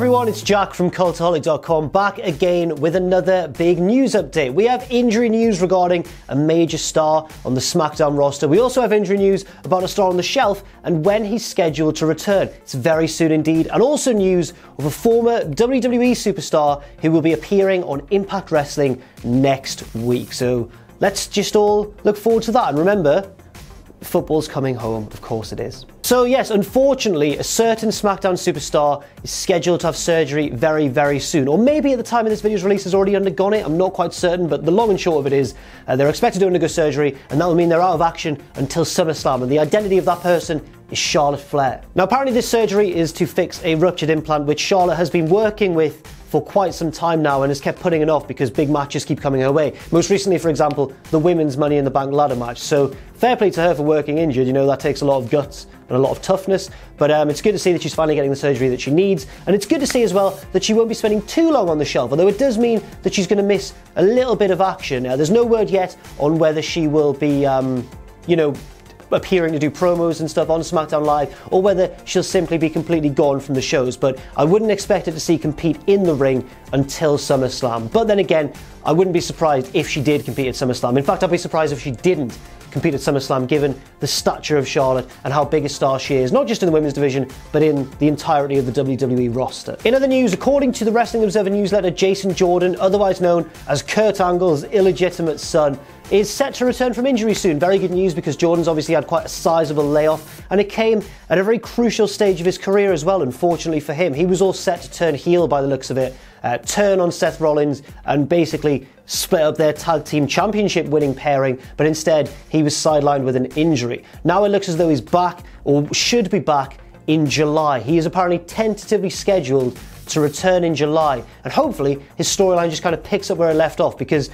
everyone, it's Jack from Cultaholic.com back again with another big news update. We have injury news regarding a major star on the SmackDown roster. We also have injury news about a star on the shelf and when he's scheduled to return. It's very soon indeed. And also news of a former WWE superstar who will be appearing on Impact Wrestling next week. So let's just all look forward to that. And remember, football's coming home, of course it is. So, yes, unfortunately, a certain SmackDown superstar is scheduled to have surgery very, very soon. Or maybe at the time of this video's release has already undergone it, I'm not quite certain, but the long and short of it is uh, they're expected to undergo surgery, and that will mean they're out of action until SummerSlam. And the identity of that person is Charlotte Flair. Now, apparently, this surgery is to fix a ruptured implant, which Charlotte has been working with for quite some time now and has kept putting it off because big matches keep coming her way. Most recently, for example, the women's Money in the Bank ladder match. So fair play to her for working injured. You know, that takes a lot of guts and a lot of toughness. But um, it's good to see that she's finally getting the surgery that she needs. And it's good to see as well that she won't be spending too long on the shelf, although it does mean that she's going to miss a little bit of action. Uh, there's no word yet on whether she will be, um, you know, appearing to do promos and stuff on SmackDown Live, or whether she'll simply be completely gone from the shows. But I wouldn't expect her to see compete in the ring until SummerSlam. But then again, I wouldn't be surprised if she did compete at SummerSlam. In fact, I'd be surprised if she didn't compete at SummerSlam given the stature of Charlotte and how big a star she is, not just in the women's division, but in the entirety of the WWE roster. In other news, according to the Wrestling Observer newsletter, Jason Jordan, otherwise known as Kurt Angle's illegitimate son, is set to return from injury soon. Very good news because Jordan's obviously had quite a sizable layoff, and it came at a very crucial stage of his career as well, unfortunately for him. He was all set to turn heel by the looks of it, uh, turn on Seth Rollins, and basically split up their tag team championship winning pairing, but instead he was sidelined with an injury. Now it looks as though he's back, or should be back, in July. He is apparently tentatively scheduled to return in July, and hopefully his storyline just kind of picks up where it left off because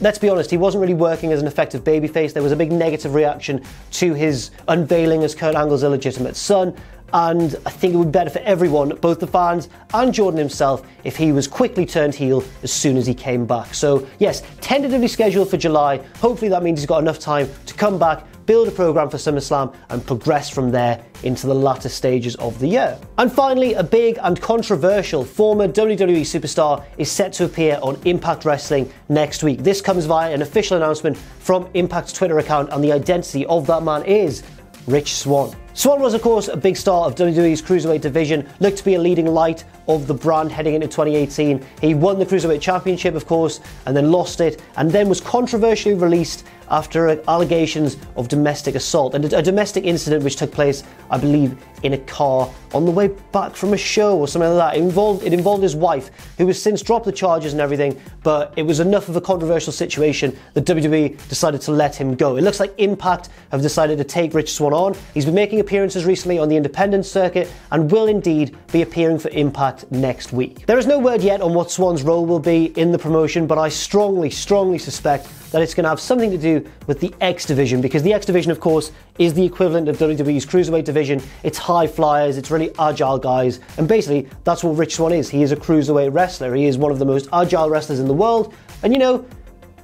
let's be honest, he wasn't really working as an effective babyface. There was a big negative reaction to his unveiling as Kurt Angle's illegitimate son. And I think it would be better for everyone, both the fans and Jordan himself, if he was quickly turned heel as soon as he came back. So, yes, tentatively scheduled for July. Hopefully, that means he's got enough time to come back, build a program for SummerSlam, and progress from there into the latter stages of the year. And finally, a big and controversial former WWE superstar is set to appear on Impact Wrestling next week. This comes via an official announcement from Impact's Twitter account, and the identity of that man is Rich Swann. Swann was, of course, a big star of WWE's Cruiserweight division, looked to be a leading light of the brand heading into 2018. He won the Cruiserweight Championship, of course, and then lost it, and then was controversially released after allegations of domestic assault and a domestic incident which took place, I believe, in a car on the way back from a show or something like that. It involved, it involved his wife, who has since dropped the charges and everything, but it was enough of a controversial situation that WWE decided to let him go. It looks like Impact have decided to take Rich Swann on. He's been making appearances recently on the independent circuit and will indeed be appearing for Impact next week. There is no word yet on what Swann's role will be in the promotion, but I strongly, strongly suspect that it's going to have something to do with the X division because the X division, of course, is the equivalent of WWE's cruiserweight division. It's high flyers, it's really agile guys, and basically that's what Rich Swann is. He is a cruiserweight wrestler. He is one of the most agile wrestlers in the world, and you know,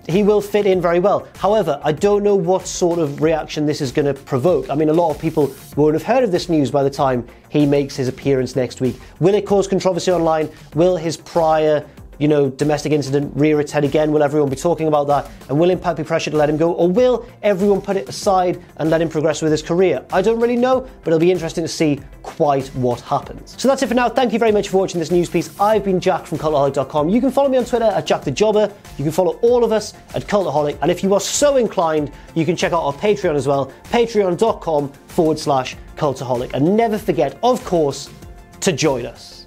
he will fit in very well. However, I don't know what sort of reaction this is going to provoke. I mean, a lot of people won't have heard of this news by the time he makes his appearance next week. Will it cause controversy online? Will his prior you know, domestic incident rear its head again? Will everyone be talking about that? And will Impact be pressured to let him go? Or will everyone put it aside and let him progress with his career? I don't really know, but it'll be interesting to see quite what happens. So that's it for now. Thank you very much for watching this news piece. I've been Jack from Cultaholic.com. You can follow me on Twitter at Jack the Jobber. You can follow all of us at Cultaholic. And if you are so inclined, you can check out our Patreon as well, patreon.com forward slash Cultaholic. And never forget, of course, to join us.